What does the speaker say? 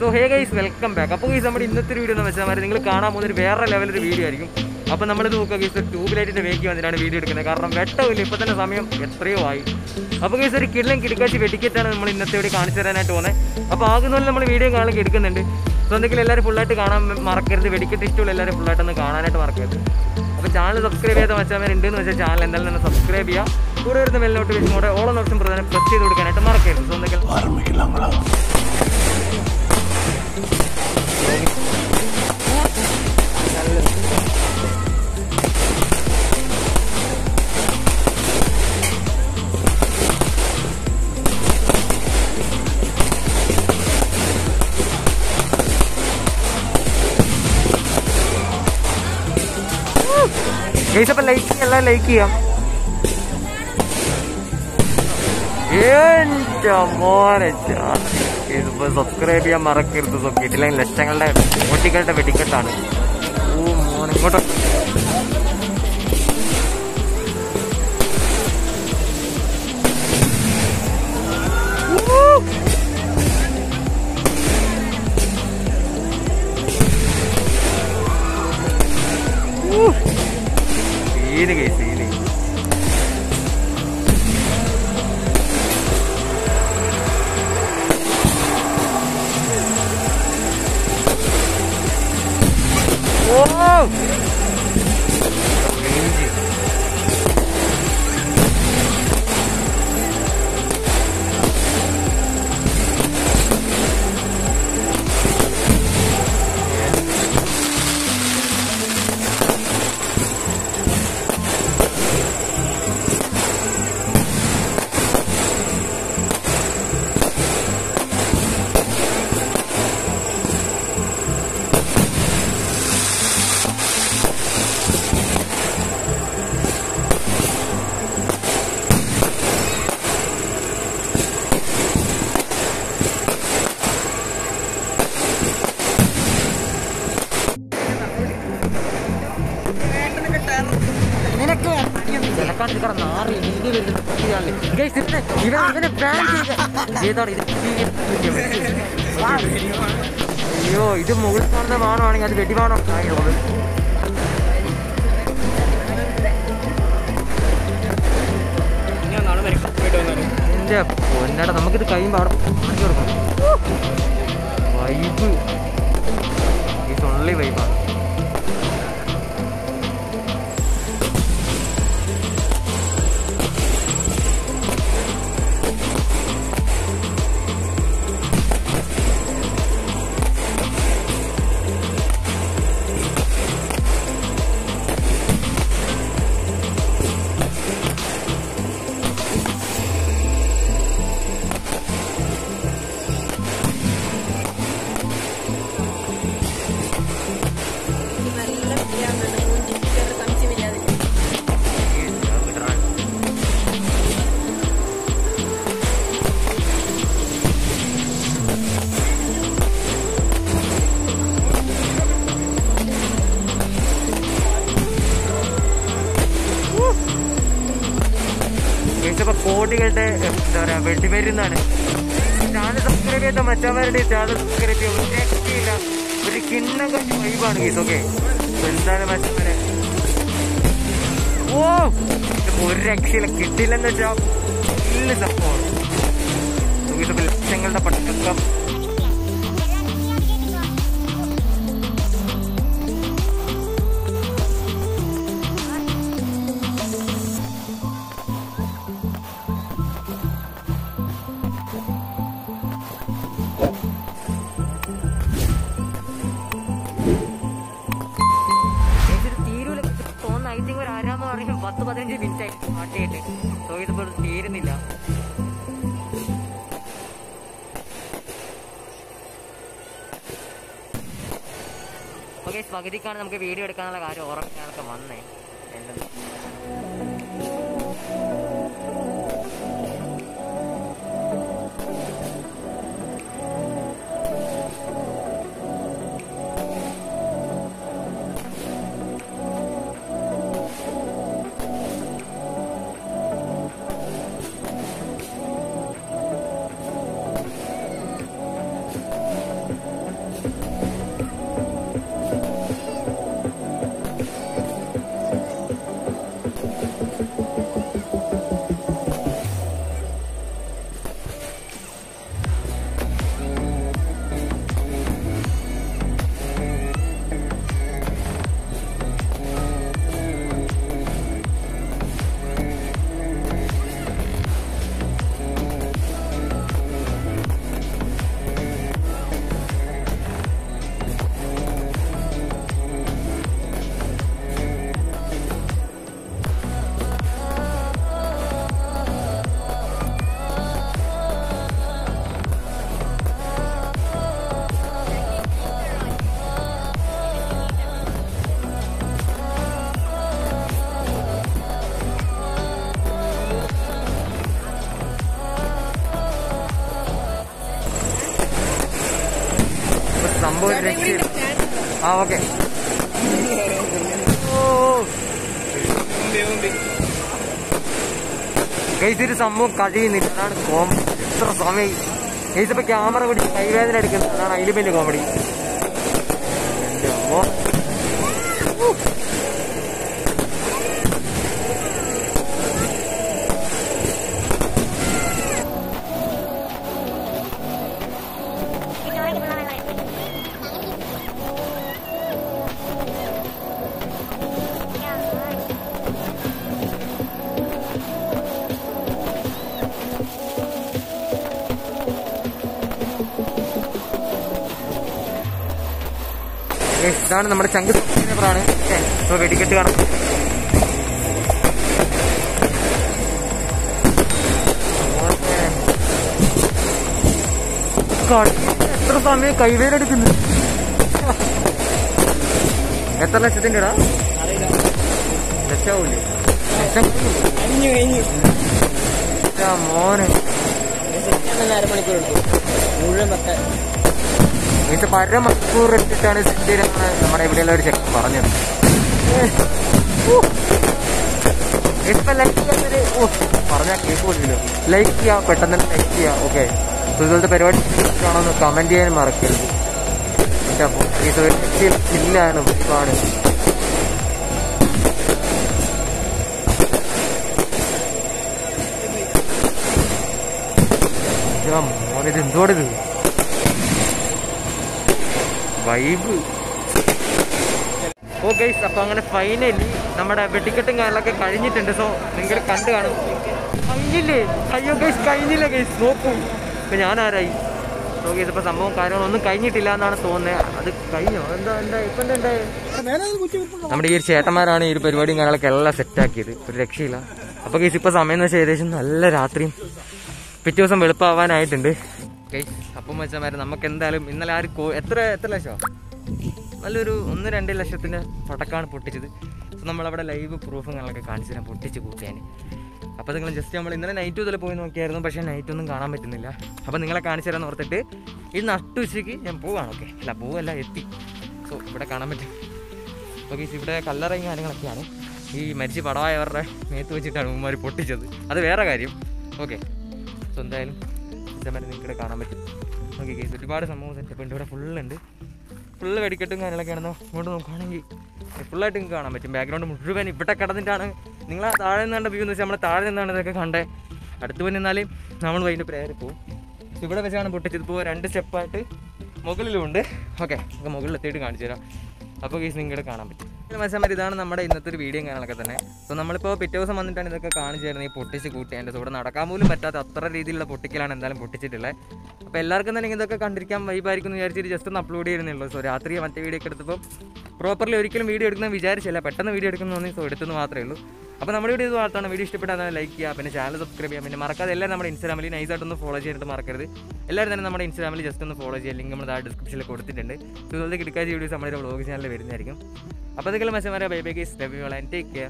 So hey guys welcome back അപ്പോൾ guys നമ്മുടെ ഇന്നത്തെ വീഡിയോ എന്ന് വെച്ചാൽ നിങ്ങൾ കാണാൻ പോകുന്ന ഒരു വേറെ ലെവലൊരു വീഡിയോ ആയിരിക്കും. അപ്പോൾ നമ്മൾ നോക്കുക ഗൈസ് ട്യൂബ് ലൈറ്റിന്റെ വേക്ക് വന്നിട്ടാണ് വീഡിയോ എടുക്കുന്നത്. കാരണം വെട്ടമില്ല ഇപ്പോൾ തന്നെ സമയം എത്രയോ ആയി. അപ്പോൾ ഗൈസ് ഒരു കിടലം കിടക്കാച്ചി വെടിക്കറ്റാണ് നമ്മൾ ഇന്നത്തെ ഇവിടെ കാണിച്ചു തരാനായിട്ട് പോകുന്നത്. അപ്പോൾ ആകുന്ന പോലെ നമ്മൾ വീഡിയോ കാണാൻ എടുക്കുന്നുണ്ട്. സോ എന്തെങ്കിലും എല്ലാവരും ഫുള്ളായിട്ട് കാണാൻ മറക്കരുത്. വെടിക്കറ്റ് ഇഷ്ടമുള്ള എല്ലാവരും ഫുള്ളായിട്ടൊന്ന് കാണാനായിട്ട് മറക്കരുത്. അപ്പോൾ ചാനൽ സബ്സ്ക്രൈബ് ചെയ്ത മച്ചാൻ ഉണ്ടെന്ന് വെച്ചാൽ ചാനൽ എന്തായാലും തന്നെ സബ്സ്ക്രൈബ് ചെയ്യുക കൂടെ വരുന്ന മെൽ നോട്ടിഫിക്കേഷൻ കൂടെ ഓളം ഓപ്ഷൻ പ്രധാനം പ്രസ് ചെയ്ത് കൊടുക്കാനായിട്ട് മറക്കരുത്. സോ എന്തെങ്കിലും ഗൈസ് അപ്പം ലൈക്ക് എല്ലാം ലൈക്ക് ചെയ്യാം എന്റെ മോനെ ഇതിപ്പോ സബ്സ്ക്രൈബ് ചെയ്യാൻ മറക്കരുത്. സോ കിട്ടില്ലെങ്കിൽ ലക്ഷങ്ങളുടെ കോട്ടികളുടെ വെടിക്കെട്ടാണ്. ഓ മോനെ ഇങ്ങോട്ടോ. Scene Tchau! അയ്യോ ഇത് മുകളിൽ കാണുന്ന വാണമാണെങ്കിൽ അത് വെടിവാണോ എന്റെ പൊന്നട നമുക്കിത് കഴിയുമ്പോ അവിടെ കൊടുക്കണം വൈബ് ഈ തൊള്ളി വൈബാണ് ഇപ്പൊ കോടികളുടെ എന്താ പറയാ വെടിമരുന്നാണ്. ചാനൽ സബ്സ്ക്രൈബ് ചെയ്ത മറ്റവരുടെ ചാനൽ സബ്സ്ക്രൈബ് ചെയ്യാൻ ഒരു ഒരു കിണ്ണം കുറച്ച് വൈബാണ് ഗീസ് ഓക്കെ എന്താണ് മറ്റവരെ? ഓ ഒരു രക്ഷയില്ല കിട്ടില്ലെന്ന് വെച്ചാൽ ഇല്ല സംഭവം ലക്ഷങ്ങളുടെ പട്ടക്കം പതിനഞ്ച് മിനിറ്റ് ആയി സ്റ്റാർട്ട് ചെയ്തിട്ട് സോ ഇതിപ്പോൾ തീരുന്നില്ല. ഓക്കെ പകുതിക്കാണ് നമുക്ക് വീഡിയോ എടുക്കാനുള്ള കാര്യം ഓർമ്മിക്കാനൊക്കെ വന്നേ. എന്റെ സംഭവം ചാൻസ്. ആ ഓക്കെ. ഓ സംഭവം കഴിയുന്നില്ല അതാണ് കോമഡി എത്ര സമയം. ഗൈസ് ഇപ്പൊ ക്യാമറ പിടിച്ച് കൈവേദന എടുക്കുന്നത് അതാണ് അതിലും വലിയ കോമഡി ഇതാണ് നമ്മുടെ ചങ്ക് സബ്സ്ക്രൈബറാണ് വെടിക്കെട്ട് കാണാം. എത്ര സമയം കൈവേരെടുക്കുന്നു എത്ര ലക്ഷത്തിന്റെ ഇടാ ലക്ഷാവൂല്ലേ മോനെ. മുഴുവൻ ഇത് പരമണിക്കൂർ ഇട്ടിട്ടാണ് സെറ്റ് ചെയ്തെന്നാണ് നമ്മുടെ ഇവിടെയുള്ള ഒരു ചെക്കൻ പറഞ്ഞത്. ഇപ്പൊ ലൈക്ക് ചെയ്യാത്തൊരു ഓ പറഞ്ഞാൽ കേൾക്കുമല്ലോ ലൈക്ക് ചെയ്യാം പെട്ടെന്ന് തന്നെ ലൈക്ക് ചെയ്യാം. ഓക്കെ ഇതുപോലത്തെ പരിപാടി ആണോന്ന് കമന്റ് ചെയ്യാൻ മറക്കരുത്. എന്റെ ഈ ചില്ലാണ് ഒരുപാട്. വൈബ് ഓ ഗൈസ് അപ്പൊ അങ്ങനെ ഫൈനലി നമ്മുടെ വെട്ടിക്കെട്ടും കാര്യങ്ങളൊക്കെ കഴിഞ്ഞിട്ടുണ്ട്. സോ നിങ്ങൾ കണ്ടു കാണും. കഴിഞ്ഞില്ലേ? അയ്യോ ഗൈസ് കഴിഞ്ഞില്ല ഗൈസ് നോക്കൂ. ഇപ്പൊ ഞാനാരായി? സോ ഗൈസ് ഇപ്പൊ സംഭവം കാര്യങ്ങളൊന്നും കഴിഞ്ഞിട്ടില്ല എന്നാണ് തോന്നുന്നത് അത് കഴിഞ്ഞോ? എന്താ എന്താ ഇപ്പൊ? നമ്മുടെ ഈ ഒരു ചേട്ടന്മാരാണ് ഈ ഒരു പരിപാടിയും കാര്യങ്ങളൊക്കെ എല്ലാം സെറ്റാക്കിയത് ഒരു രക്ഷയില്ല. അപ്പൊ ഗൈസ് ഇപ്പൊ സമയം എന്ന് വെച്ചാൽ ഏകദേശം നല്ല രാത്രിയും. പിറ്റേ ദിവസം വെളുപ്പാവാനായിട്ടുണ്ട്. അപ്പം വെച്ചാൽ നമുക്ക് എന്തായാലും ഇന്നലെ ആര് എത്ര എത്ര ലക്ഷമോ നല്ലൊരു ഒന്ന് രണ്ട് ലക്ഷത്തിന്റെ പടക്കമാണ് പൊട്ടിച്ചത്. അപ്പോൾ നമ്മളവിടെ ലൈവ് പ്രൂഫുകളൊക്കെ കാണിച്ചു തരാം പൊട്ടിച്ച് കൂട്ടിയാൻ അപ്പോൾ നിങ്ങൾ ജസ്റ്റ് നമ്മൾ ഇന്നലെ നൈറ്റ് മുതൽ പോയി നോക്കിയായിരുന്നു പക്ഷേ നൈറ്റ് ഒന്നും കാണാൻ പറ്റുന്നില്ല. അപ്പോൾ നിങ്ങളെ കാണിച്ചു തരാൻ ഓർത്തിട്ട് ഈ നട്ടുച്ചയ്ക്ക് ഞാൻ പോവാണ് ഓക്കെ അല്ല പോവല്ല എത്തി. സോ ഇവിടെ കാണാൻ പറ്റും. ഓക്കെ ഇവിടെ കല്ലറയും കാര്യങ്ങളൊക്കെയാണ്. ഈ മരിച്ച് പടവായവരുടെ മേത്ത് വെച്ചിട്ടാണ് ഉമ്മമാർ പൊട്ടിച്ചത്. അത് വേറെ കാര്യം ഓക്കെ സോ എന്തായാലും ഇതേമാതിരി നിങ്ങൾക്ക് കാണാൻ പറ്റും. ഓക്കെ കേസ് ഒരുപാട് സംഭവം സെറ്റപ്പ് ഉണ്ട്. ഇവിടെ ഫുള്ളുണ്ട് ഫുള്ള് വെടിക്കെട്ടും കാര്യങ്ങളൊക്കെയാണെന്നോ ഇങ്ങോട്ട് നോക്കുകയാണെങ്കിൽ ഫുള്ളായിട്ട് നിങ്ങൾക്ക് കാണാൻ പറ്റും. ബാക്ക്ഗ്രൗണ്ട് മുഴുവൻ ഇവിടെ കിടന്നിട്ടാണ്. നിങ്ങൾ ആ താഴെ നിന്നാണ്ട് വ്യൂ എന്ന് വെച്ചാൽ നമ്മൾ താഴെ നിന്നാണ് ഇതൊക്കെ കണ്ടേ. അടുത്ത് പോയി നിന്നാൽ നമ്മൾ വൈകിട്ട് പ്രേയർ പോകും ഇവിടെ വെച്ചാണ് പൊട്ടിച്ചത്. ഇപ്പോൾ രണ്ട് സ്റ്റെപ്പായിട്ട് മുകളിലുമുണ്ട്. ഓക്കെ നമുക്ക് മുകളിലെത്തിയിട്ട് കാണിച്ചു തരാം. അപ്പോൾ കേസ് നിങ്ങൾക്ക് കാണാൻ പറ്റും. മനസ്സിലാൻ ഇതാണ് നമ്മുടെ ഇന്നത്തെ ഒരു വീഡിയോ കാണാനൊക്കെ തന്നെ. സോ നമ്മളിപ്പോൾ പിറ്റേ ദിവസം വന്നിട്ടാണ് ഇതൊക്കെ കാണിച്ചു തരുന്നത് ഈ പൊട്ടിച്ച് കൂട്ടി. എന്റെ കൂടെ നടക്കാൻ പോലും പറ്റാത്ത അത്ര രീതിയിലുള്ള പൊട്ടിക്കലാണ് എന്തായാലും പൊട്ടിച്ചിട്ടുള്ളത്. അപ്പോൾ എല്ലാവർക്കും തന്നെ ഇതൊക്കെ കണ്ടിരിക്കാൻ വൈബായിരിക്കും എന്ന് വിചാരിച്ചിട്ട് ജസ്റ്റ് ഒന്ന് അപ്ലോഡ് ചെയ്യുന്നുള്ളൂ സോ രാത്രി മറ്റേ വീഡിയോ ഒക്കെ എടുത്തപ്പോൾ പ്രോപ്പർലി ഒരിക്കലും വീഡിയോ എടുക്കുന്ന വിചാരിച്ചില്ല. പെട്ടെന്ന് വീഡിയോ എടുക്കുന്നു തോന്നി സോ എടുത്തെന്ന് മാത്രമേ ഉള്ളൂ. അപ്പോൾ നമ്മുടെ വീഡിയോ ഇത് വാർത്താണ് വീഡിയോ ഇഷ്ടപ്പെട്ടാൽ ലൈക്ക് ചെയ്യുക പിന്നെ ചാനൽ സബ്സ്ക്രൈബ് ചെയ്യുക. പിന്നെ മറക്കാതെ എല്ലാം നമ്മുടെ ഇൻസ്റ്റാഗ്രാമിൽ നൈസായിട്ടൊന്ന് ഫോളോ ചെയ്തിട്ട് മറക്കരുത്. എല്ലാവരും തന്നെ നമ്മുടെ ഇൻസ്റ്റാഗ്രാമിൽ ജസ്റ്റ് ഒന്ന് ഫോളോ ചെയ്യുക. ലിങ്ക് നമ്മൾ ആ ഡിസ്ക്രിപ്ഷനിൽ കൊടുത്തിട്ടുണ്ട്. സോ ഇതുപോലത്തെ കിടക്കാച്ച വീഡിയോസ് നമ്മുടെ വ്ളോഗ് ചാനലിൽ വരുന്നതായിരിക്കും. അപ്പോൾ അതൊക്കെ മെസ്സേജ് പറയാം bye bye guys take care